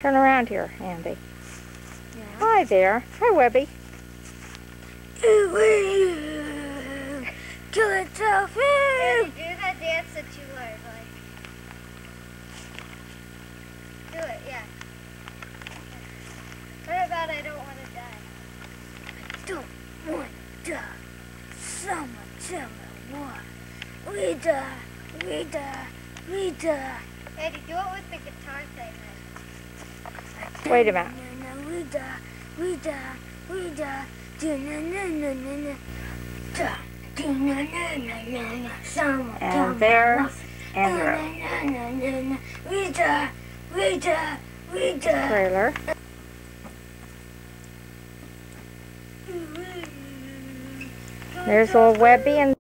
Turn around here, Andy. Yeah. Hi there. Hi, Webby. Kill itself. Andy, do that dance that you learned, like. Do it, yeah. What about I don't want to die? I Don't want to die. Someone tell me why. We die. We die. We die. Andy, do it with the guitar thing. then. Wait a minute. And die. We die. Trailer. There's old Webby and